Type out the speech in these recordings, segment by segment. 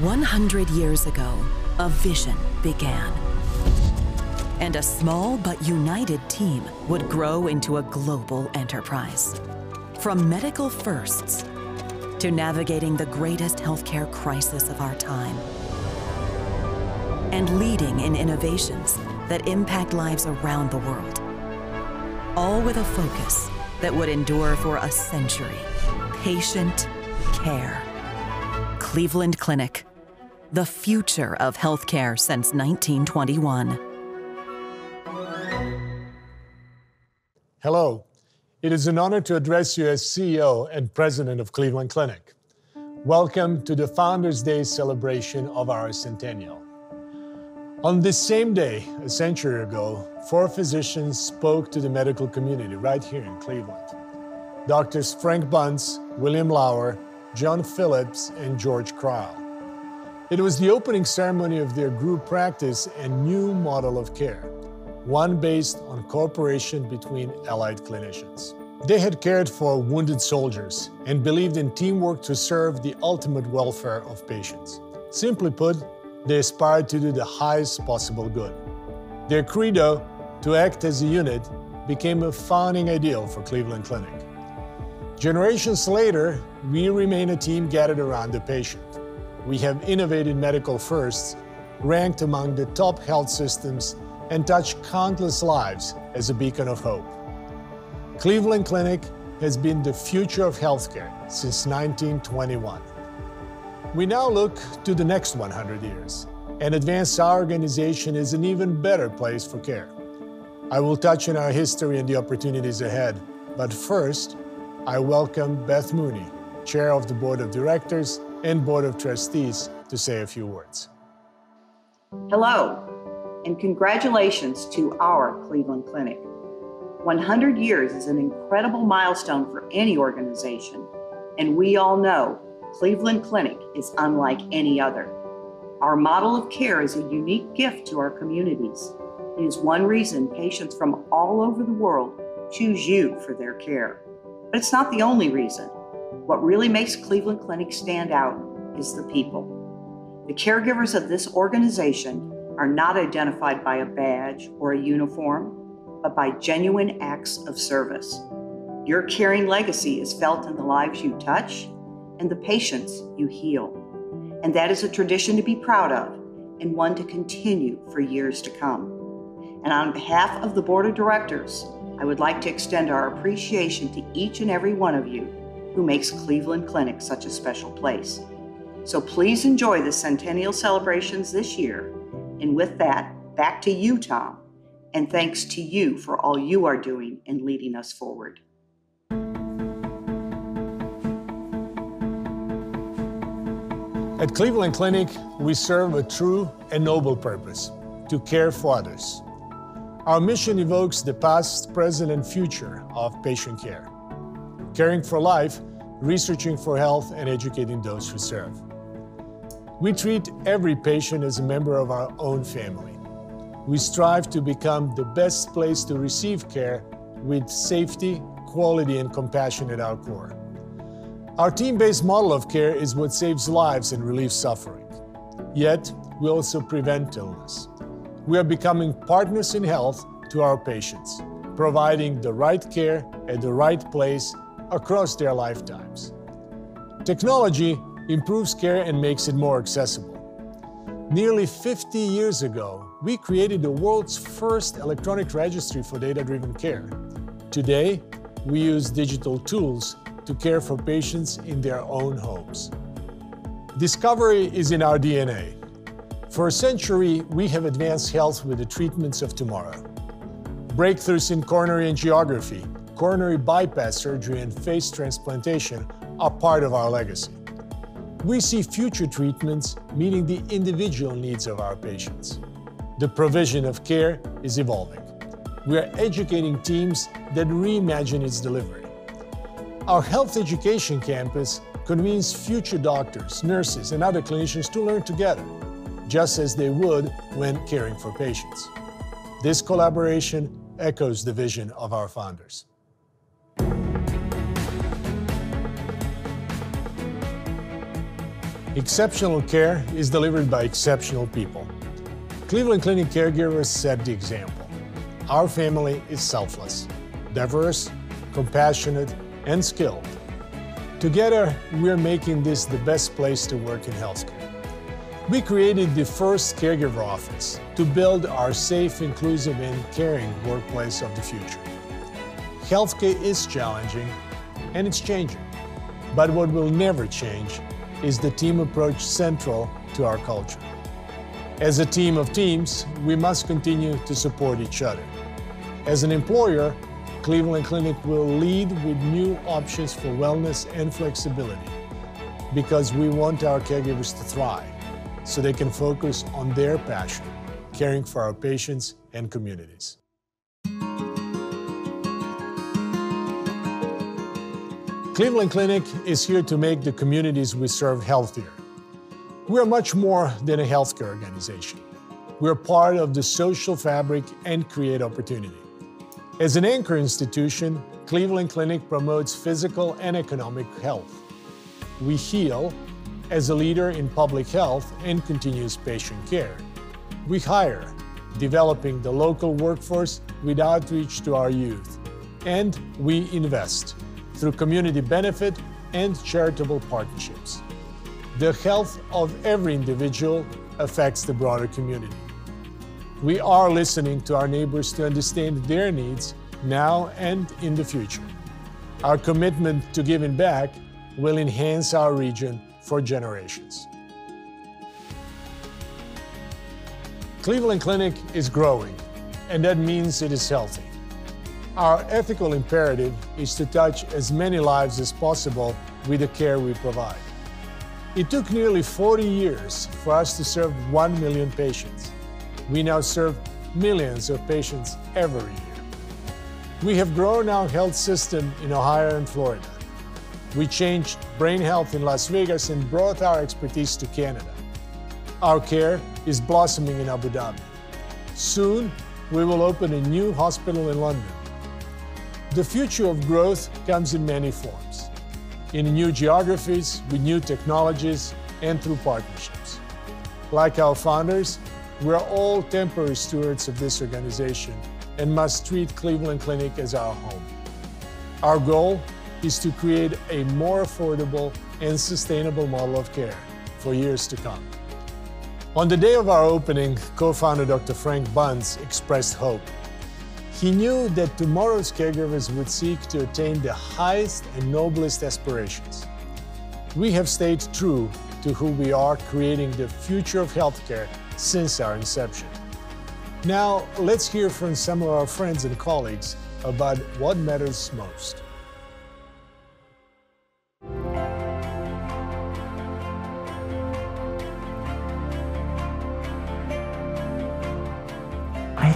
One hundred years ago, a vision began. And a small but united team would grow into a global enterprise. From medical firsts to navigating the greatest healthcare crisis of our time and leading in innovations that impact lives around the world. All with a focus that would endure for a century. Patient care. Cleveland Clinic, the future of healthcare since 1921. Hello. It is an honor to address you as CEO and President of Cleveland Clinic. Welcome to the Founders Day celebration of our centennial. On this same day, a century ago, four physicians spoke to the medical community right here in Cleveland. Doctors Frank Bunts, William Lower, John Phillips, and George Crile. It was the opening ceremony of their group practice and new model of care one based on cooperation between allied clinicians. They had cared for wounded soldiers and believed in teamwork to serve the ultimate welfare of patients. Simply put, they aspired to do the highest possible good. Their credo, to act as a unit, became a founding ideal for Cleveland Clinic. Generations later, we remain a team gathered around the patient. We have innovated medical firsts, ranked among the top health systems and touched countless lives as a beacon of hope. Cleveland Clinic has been the future of healthcare since 1921. We now look to the next 100 years and advance our organization as an even better place for care. I will touch on our history and the opportunities ahead, but first, I welcome Beth Mooney, Chair of the Board of Directors and Board of Trustees, to say a few words. Hello, and congratulations to our Cleveland Clinic. 100 years is an incredible milestone for any organization, and we all know Cleveland Clinic is unlike any other. Our model of care is a unique gift to our communities. It is one reason patients from all over the world choose you for their care. But it's not the only reason. What really makes Cleveland Clinic stand out is the people. The caregivers of this organization are not identified by a badge or a uniform, but by genuine acts of service. Your caring legacy is felt in the lives you touch and the patients you heal. And that is a tradition to be proud of and one to continue for years to come. And on behalf of the Board of Directors, I would like to extend our appreciation to each and every one of you who makes Cleveland Clinic such a special place. So please enjoy the centennial celebrations this year and with that, back to you, Tom. And thanks to you for all you are doing and leading us forward. At Cleveland Clinic, we serve a true and noble purpose to care for others. Our mission evokes the past, present, and future of patient care caring for life, researching for health, and educating those who serve. We treat every patient as a member of our own family. We strive to become the best place to receive care with safety, quality, and compassion at our core. Our team based model of care is what saves lives and relieves suffering. Yet, we also prevent illness. We are becoming partners in health to our patients, providing the right care at the right place across their lifetimes. Technology improves care and makes it more accessible. Nearly 50 years ago, we created the world's first electronic registry for data driven care. Today, we use digital tools to care for patients in their own homes. Discovery is in our DNA. For a century, we have advanced health with the treatments of tomorrow. Breakthroughs in coronary angiography, coronary bypass surgery, and face transplantation are part of our legacy. We see future treatments meeting the individual needs of our patients. The provision of care is evolving. We are educating teams that reimagine its delivery. Our health education campus convenes future doctors, nurses, and other clinicians to learn together, just as they would when caring for patients. This collaboration echoes the vision of our founders. Exceptional care is delivered by exceptional people. Cleveland Clinic caregivers set the example. Our family is selfless, diverse, compassionate, and skilled. Together, we're making this the best place to work in healthcare. We created the first caregiver office to build our safe, inclusive, and caring workplace of the future. Healthcare is challenging and it's changing. But what will never change is the team approach central to our culture. As a team of teams, we must continue to support each other. As an employer, Cleveland Clinic will lead with new options for wellness and flexibility because we want our caregivers to thrive so they can focus on their passion, caring for our patients and communities. Cleveland Clinic is here to make the communities we serve healthier. We're much more than a healthcare organization. We're part of the social fabric and create opportunity. As an anchor institution, Cleveland Clinic promotes physical and economic health. We heal as a leader in public health and continuous patient care. We hire, developing the local workforce with outreach to our youth. And we invest through community benefit and charitable partnerships. The health of every individual affects the broader community. We are listening to our neighbors to understand their needs now and in the future. Our commitment to giving back will enhance our region for generations. Cleveland Clinic is growing, and that means it is healthy. Our ethical imperative is to touch as many lives as possible with the care we provide. It took nearly 40 years for us to serve 1 million patients. We now serve millions of patients every year. We have grown our health system in Ohio and Florida. We changed brain health in Las Vegas and brought our expertise to Canada. Our care is blossoming in Abu Dhabi. Soon, we will open a new hospital in London. The future of growth comes in many forms in new geographies, with new technologies, and through partnerships. Like our founders, we're all temporary stewards of this organization and must treat Cleveland Clinic as our home. Our goal is to create a more affordable and sustainable model of care for years to come. On the day of our opening, co founder Dr. Frank Bunts expressed hope he knew that tomorrow's caregivers would seek to attain the highest and noblest aspirations. We have stayed true to who we are, creating the future of healthcare since our inception. Now, let's hear from some of our friends and colleagues about what matters most.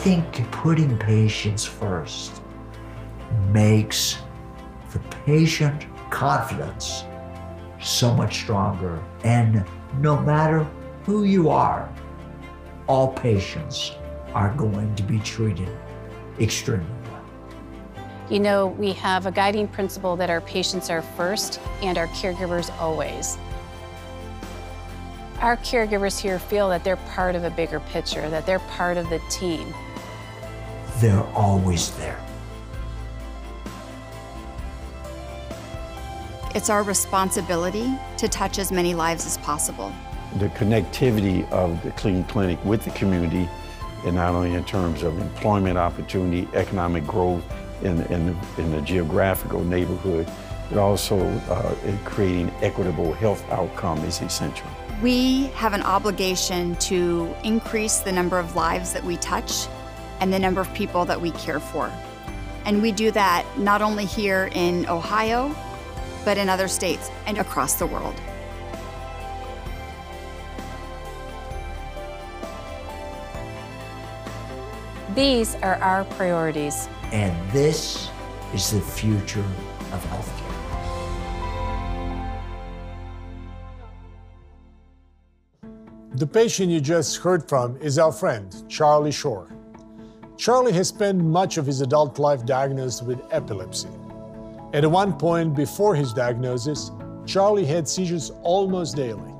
Think putting patients first makes the patient confidence so much stronger. And no matter who you are, all patients are going to be treated extremely well. You know, we have a guiding principle that our patients are first and our caregivers always. Our caregivers here feel that they're part of a bigger picture, that they're part of the team they're always there. It's our responsibility to touch as many lives as possible. The connectivity of the Cleveland Clinic with the community, and not only in terms of employment opportunity, economic growth in, in, in the geographical neighborhood, but also uh, creating equitable health outcome is essential. We have an obligation to increase the number of lives that we touch and the number of people that we care for. And we do that not only here in Ohio, but in other states and across the world. These are our priorities. And this is the future of healthcare. The patient you just heard from is our friend, Charlie Shor. Charlie has spent much of his adult life diagnosed with epilepsy. At one point before his diagnosis, Charlie had seizures almost daily.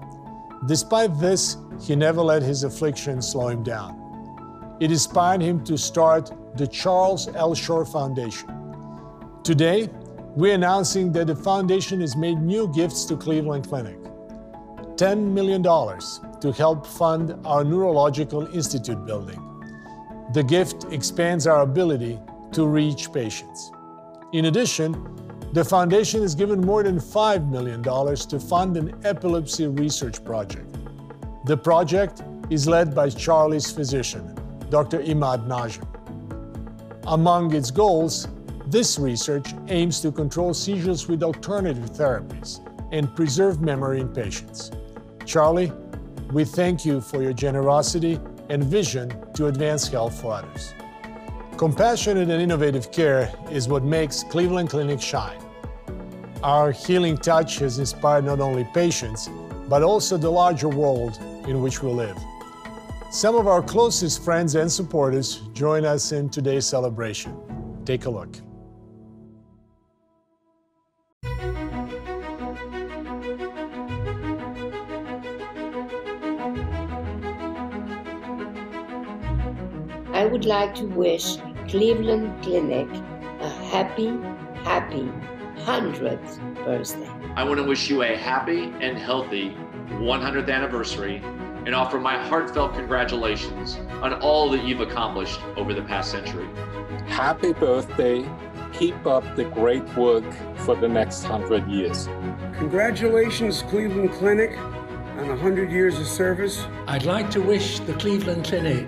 Despite this, he never let his affliction slow him down. It inspired him to start the Charles L. Shor Foundation. Today, we're announcing that the foundation has made new gifts to Cleveland Clinic $10 million to help fund our Neurological Institute building. The gift expands our ability to reach patients. In addition, the foundation has given more than $5 million to fund an epilepsy research project. The project is led by Charlie's physician, Dr. Imad Najm. Among its goals, this research aims to control seizures with alternative therapies and preserve memory in patients. Charlie, we thank you for your generosity and vision to advance health for others. Compassionate and innovative care is what makes Cleveland Clinic shine. Our healing touch has inspired not only patients, but also the larger world in which we live. Some of our closest friends and supporters join us in today's celebration. Take a look. I would like to wish Cleveland Clinic a happy, happy 100th birthday. I want to wish you a happy and healthy 100th anniversary and offer my heartfelt congratulations on all that you've accomplished over the past century. Happy birthday. Keep up the great work for the next 100 years. Congratulations, Cleveland Clinic, on 100 years of service. I'd like to wish the Cleveland Clinic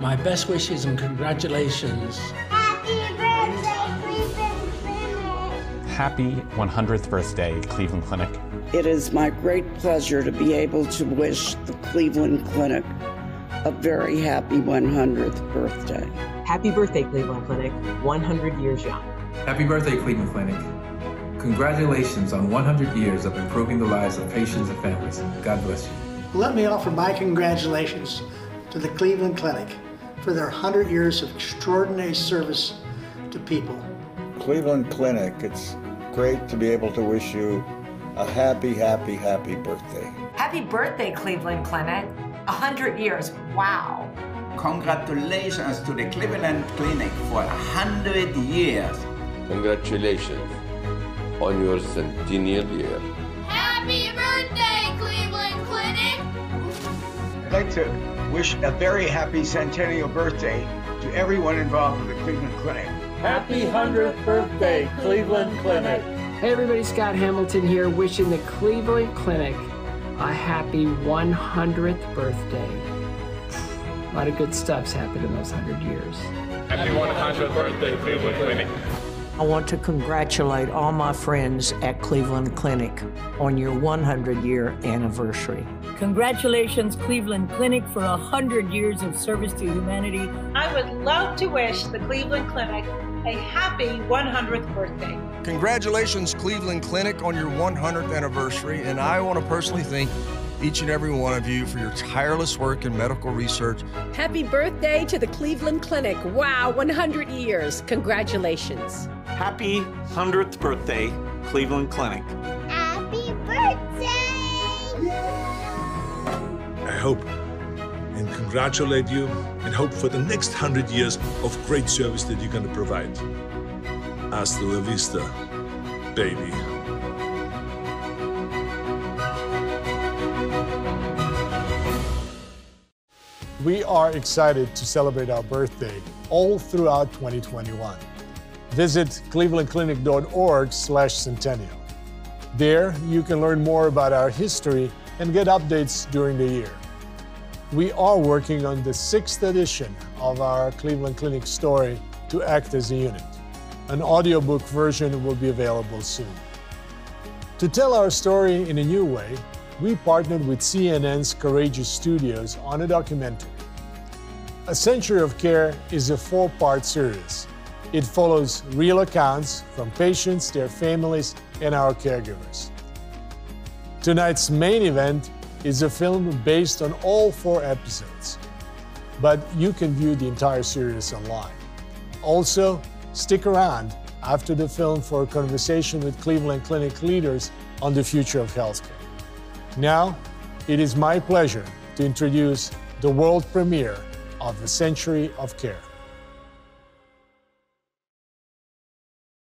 my best wishes and congratulations. Happy birthday, Cleveland Clinic! Happy 100th birthday, Cleveland Clinic. It is my great pleasure to be able to wish the Cleveland Clinic a very happy 100th birthday. Happy birthday, Cleveland Clinic, 100 years young. Happy birthday, Cleveland Clinic. Congratulations on 100 years of improving the lives of patients and families. God bless you. Let me offer my congratulations to the Cleveland Clinic for their 100 years of extraordinary service to people. Cleveland Clinic, it's great to be able to wish you a happy, happy, happy birthday. Happy birthday, Cleveland Clinic. 100 years. Wow. Congratulations to the Cleveland Clinic for 100 years. Congratulations on your centennial year. Happy birthday, Cleveland Clinic! I'd like to wish a very happy centennial birthday to everyone involved with the Cleveland Clinic. Happy 100th birthday, Cleveland Clinic. Hey everybody, Scott Hamilton here, wishing the Cleveland Clinic a happy 100th birthday. A lot of good stuff's happened in those 100 years. Happy 100th birthday, Cleveland Clinic. I want to congratulate all my friends at Cleveland Clinic on your 100 year anniversary. Congratulations, Cleveland Clinic, for 100 years of service to humanity. I would love to wish the Cleveland Clinic a happy 100th birthday. Congratulations, Cleveland Clinic, on your 100th anniversary. And I want to personally thank each and every one of you for your tireless work in medical research. Happy birthday to the Cleveland Clinic. Wow, 100 years. Congratulations. Happy 100th birthday, Cleveland Clinic. Happy birthday! I hope and congratulate you and hope for the next 100 years of great service that you're going to provide. Hasta la vista, baby. We are excited to celebrate our birthday all throughout 2021. Visit clevelandclinic.org slash centennial. There, you can learn more about our history and get updates during the year. We are working on the sixth edition of our Cleveland Clinic story to act as a unit. An audiobook version will be available soon. To tell our story in a new way, we partnered with CNN's Courageous Studios on a documentary. A Century of Care is a four part series. It follows real accounts from patients, their families, and our caregivers. Tonight's main event is a film based on all four episodes, but you can view the entire series online. Also, stick around after the film for a conversation with Cleveland Clinic leaders on the future of healthcare. Now, It is my pleasure to introduce the world premiere of the Century of Care.